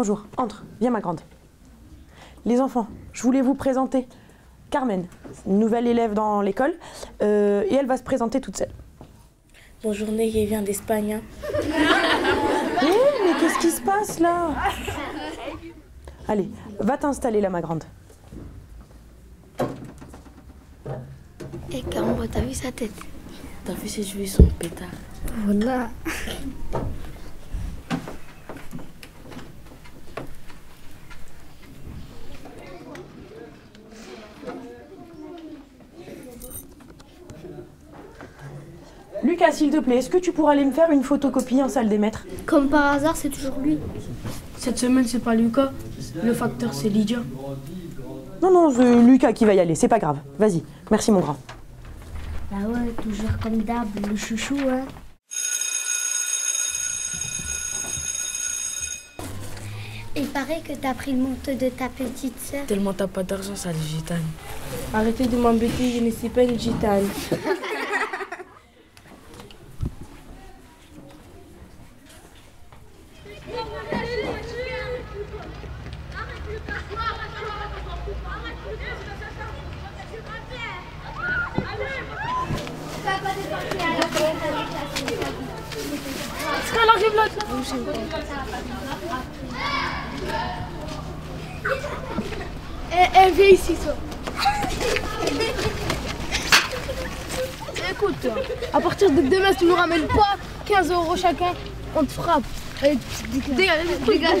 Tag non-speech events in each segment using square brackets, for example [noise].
bonjour. Entre. Viens, ma grande. Les enfants, je voulais vous présenter Carmen, nouvelle élève dans l'école, euh, et elle va se présenter toute seule. Bonjour, je viens d'Espagne. hein. [laughs] Eh, mais qu'est-ce qui se passe là? Allez, va t'installer là, ma grande. Et Caramba, t'as vu sa tête? T'as vu ses cheveux, ils sont pétards. Voilà. [laughs] Lucas, s'il te plaît, est-ce que tu pourras aller me faire une photocopie en salle des maîtres? Comme par hasard, c'est toujours lui. Cette semaine, c'est pas Lucas. Le facteur, c'est Lydia. Non, non, c'est Lucas qui va y aller, c'est pas grave. Vas-y, merci mon grand. Bah ouais, toujours comme d'hab, le chouchou, hein. Il paraît que t'as pris le manteau de ta petite sœur. Tellement t'as pas d'argent, ça les gitane. Arrêtez de m'embêter, je ne suis pas une gitane. [laughs] Eh, eh, viens ici, toi. Écoute, toi, à partir de demain, si tu nous ramènes pas 15 euros chacun, on te frappe. Allez, dégage, dégage.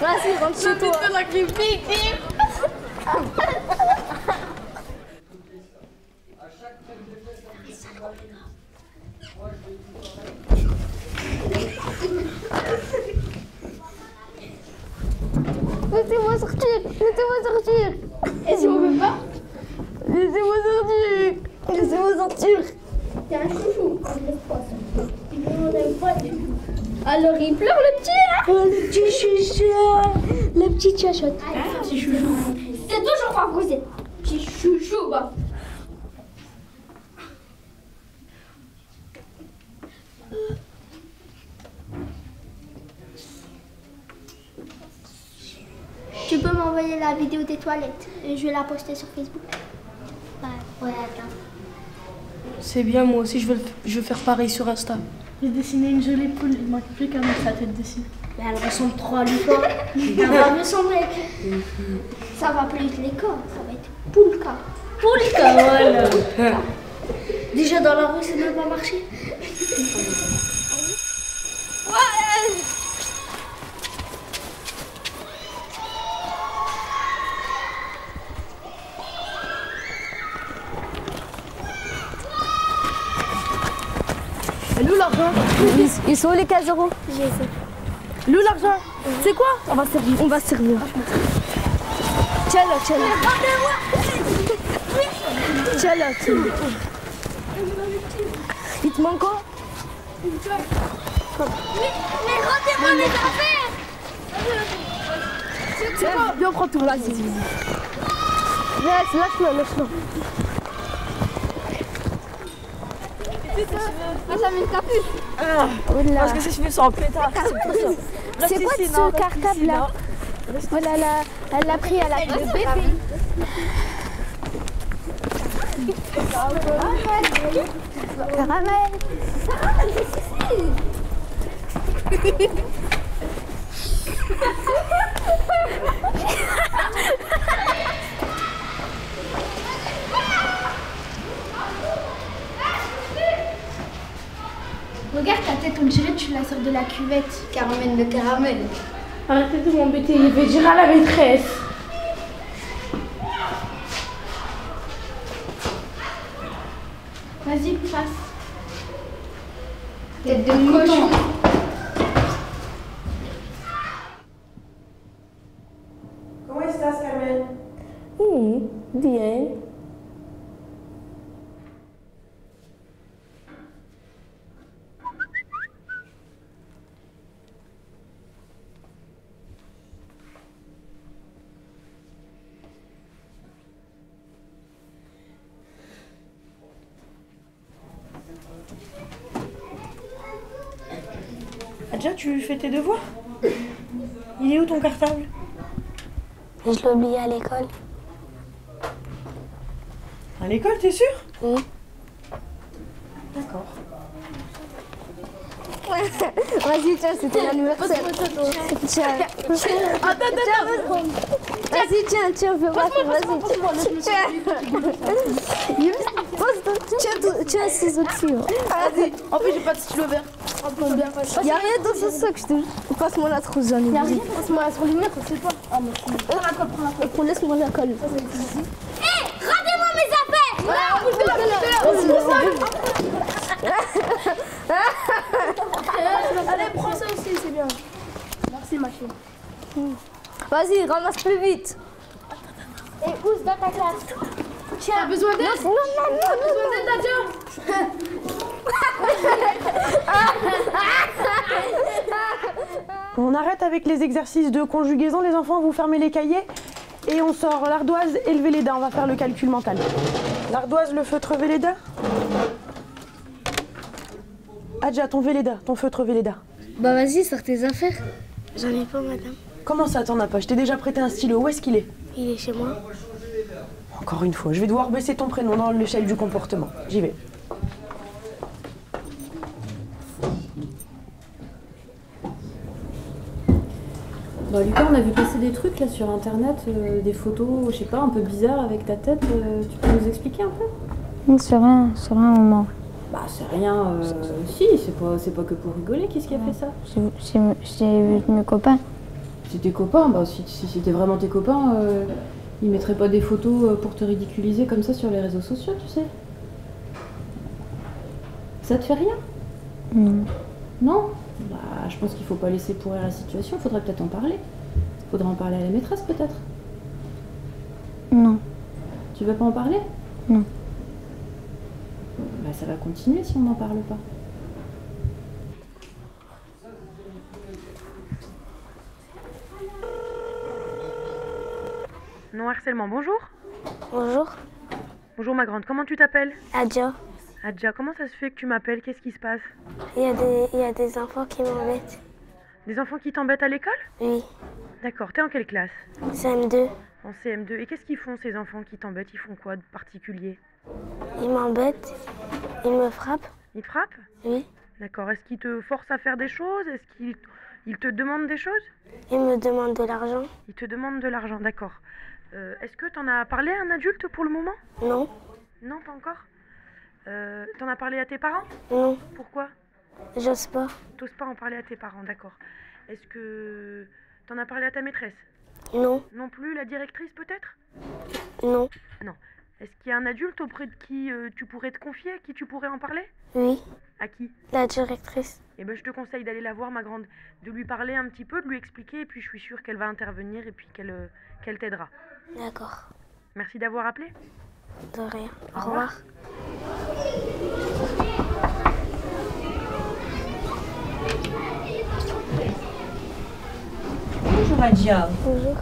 Vas-y, rentre chez toi. Laissez-moi sortir Laissez-moi sortir Et si on veut pas Laissez-moi sortir Laissez-moi sortir T'es un chouchou Alors il pleure le petit hein Oh le petit chouchou Le petit chachotte Petit chouchou C'est toujours pas posé Petit chouchou bah Tu peux m'envoyer la vidéo des toilettes et je vais la poster sur Facebook. Ouais, ouais, attends. C'est bien, moi aussi, je veux, le je veux faire pareil sur Insta. J'ai dessiné une jolie poule, il manque plus qu'à mettre sa tête dessus. Mais elle ressemble trop à Lucas. Elle va ressembler. Ça va plus être l'école, ça va être Poulka. Poulka, voilà. Déjà dans la rue, ça ne va pas marcher. Ouais. Et où l'argent Ils sont où les 15 euros Où l'argent C'est quoi On va servir. On va servir. Tiens là, tiens là. Tiens là, tiens là. Il te manque quoi Mais rendez-moi mes affaires Viens, prends tout, vas-y. Laisse, lâche-le, lâche-le. Ah, ça met une capuche. Parce que ses cheveux sont en pétard, c'est quoi ce cartable là Oh là là, elle l'a pris à la tête de bébé. Caramel. tête, la sors de la cuvette. Caramel de caramel. Arrêtez de m'embêter, il va dire à la maîtresse. Vas-y, passe. Tête de mouton. Comment estás, Carmen Bien. Adja, tu fais tes devoirs? Il est où ton cartable? Je l'ai oublié à l'école. À l'école, t'es sûr? Oui. D'accord. [laughs] Vas-y, tiens, c'était l'anniversaire. Tiens. Attends, attends, Vas-y, tiens, tiens, fais voir. Vas-y. Tiens. [laughs] Pose- Tiens, tiens, ces outils. Vas-y. En plus, j'ai pas de stylo vert. Il a rien dans ce sac, je te jure. Passe-moi la trousse, j'en ai Y'a besoin. rien, passe-moi sur les maîtres, c'est pas. Ah, merci. Prends la colle, prends la colle. Laisse-moi la colle. Rendez-moi mes affaires Allez, prends ça aussi, c'est bien. Merci, ma chérie. Vas-y, ramasse plus vite. Et pousse dans ta classe. Tiens, t'as besoin d'aide Non, non, non, T'as besoin d'aide, [laughs] On arrête avec les exercices de conjugaison, les enfants, vous fermez les cahiers et on sort l'ardoise et le Véleda. On va faire le calcul mental. L'ardoise, le feutre Véleda. Adja, ton Véleda, ton feutre Véleda. Bah vas-y, sors tes affaires. J'en ai pas, madame. Comment ça, t'en as pas? Je t'ai déjà prêté un stylo. Où est-ce qu'il est? Il est chez moi. Encore une fois, je vais devoir baisser ton prénom dans l'échelle du comportement. J'y vais. Bah Lucas, on a vu passer des trucs là sur internet, euh, des photos, je sais pas, un peu bizarres avec ta tête. euh, tu peux nous expliquer un peu? C'est rien, c'est rien, maman. Bah c'est rien, euh, si, c'est pas, c'est pas que pour rigoler, qu'est-ce qui a fait ça? Vu mes copains. C'est tes copains, bah si, si c'était vraiment tes copains, ils mettraient pas des photos pour te ridiculiser comme ça sur les réseaux sociaux, tu sais? Ça te fait rien? Non. Non? Bah je pense qu'il faut pas laisser pourrir la situation, faudrait peut-être en parler. Faudrait en parler à la maîtresse peut-être. Non. Tu veux pas en parler? Non. Bah ça va continuer si on n'en parle pas. Non harcèlement, bonjour. Bonjour. Bonjour ma grande, comment tu t'appelles? Adja. Adja, comment ça se fait que tu m'appelles? Qu'est-ce qui se passe? Il y, a des, il y a des enfants qui m'embêtent. Des enfants qui t'embêtent à l'école? Oui. D'accord, t'es en quelle classe? CM2. En CM2. Et qu'est-ce qu'ils font ces enfants qui t'embêtent? Ils font quoi de particulier? Ils m'embêtent. Ils me frappent. Ils te frappent? Oui. D'accord. Est-ce qu'ils te forcent à faire des choses? Est-ce qu'ils ils te demandent des choses? Ils me demandent de l'argent. Ils te demandent de l'argent, d'accord. Euh, Est-ce que t'en as parlé à un adulte pour le moment? Non. Non, pas encore? Euh, T'en as parlé à tes parents? Non. Pourquoi? J'ose pas. T'oses pas en parler à tes parents, d'accord. Est-ce que t'en as parlé à ta maîtresse? Non. Non plus, la directrice peut-être? Non. Est-ce qu'il y a un adulte auprès de qui euh, tu pourrais te confier, à qui tu pourrais en parler? Oui. À qui? La directrice. Eh ben, je te conseille d'aller la voir, ma grande, de lui parler un petit peu, de lui expliquer, et puis je suis sûre qu'elle va intervenir et puis qu'elle euh, qu'elle t'aidera. D'accord. Merci d'avoir appelé. De rien. Au Au revoir. Bonjour Adja. Bonjour.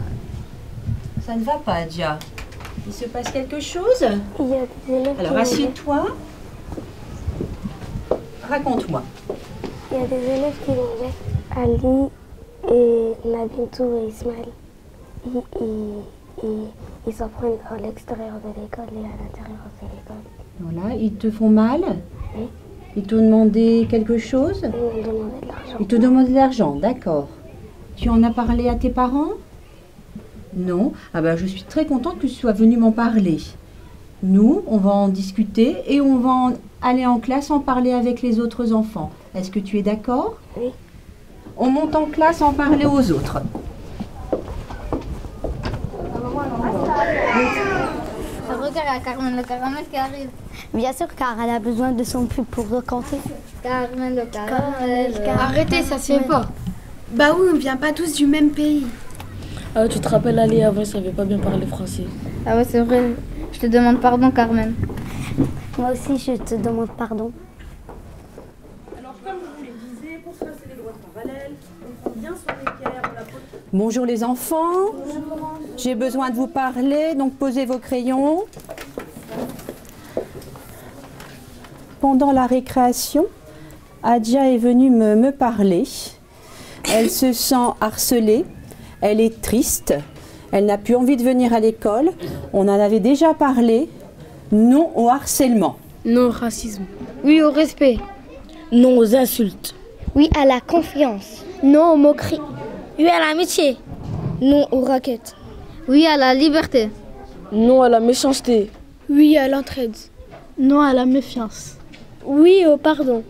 Ça ne va pas Adja. Il se passe quelque chose? Il y a des élèves Alors assieds-toi. Raconte-moi. Il y a des élèves qui m'embêtent. Ali et Nabintou et Ismaël. Ils, ils, ils, ils s'en prennent à l'extérieur de l'école et à l'intérieur de l'école. Voilà, ils te font mal? Ils t'ont demandé quelque chose Ils m'ont demandé de l'argent. Ils te demandent de l'argent, d'accord. Tu en as parlé à tes parents? Non Ah ben je suis très contente que tu sois venue m'en parler. Nous, on va en discuter et on va en- aller en classe en parler avec les autres enfants. Est-ce que tu es d'accord? Oui. On monte en classe en parler aux autres. Carmen, le caramel qui arrive. Bien sûr, car elle a besoin de son pub pour raconter. Carmen, le caramel. Arrêtez, ça se fait pas. Bah oui, on vient pas tous du même pays. Ah, tu te rappelles, Ali, avant, il savait pas bien parler français. Ah ouais, c'est vrai. Je te demande pardon, Carmen. Moi aussi, je te demande pardon. Alors, comme je vous le disais, pour se passer les droites parallèles, on prend bien son équerre, on la pose Bonjour les enfants. J'ai besoin de vous parler, donc posez vos crayons. Pendant la récréation, Adja est venue me, me parler. Elle se sent harcelée, elle est triste, elle n'a plus envie de venir à l'école. On en avait déjà parlé. Non au harcèlement. Non au racisme. Oui au respect. Non aux insultes. Oui à la confiance. Non aux moqueries. Oui à l'amitié. Non aux raquettes. Oui à la liberté. Non à la méchanceté. Oui à l'entraide. Non à la méfiance. Oui au pardon.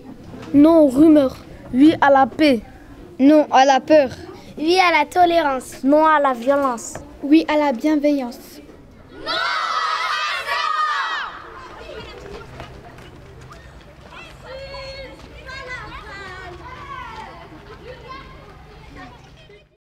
Non aux rumeurs. Oui à la paix. Non à la peur. Oui à la tolérance. Non à la violence. Oui à la bienveillance.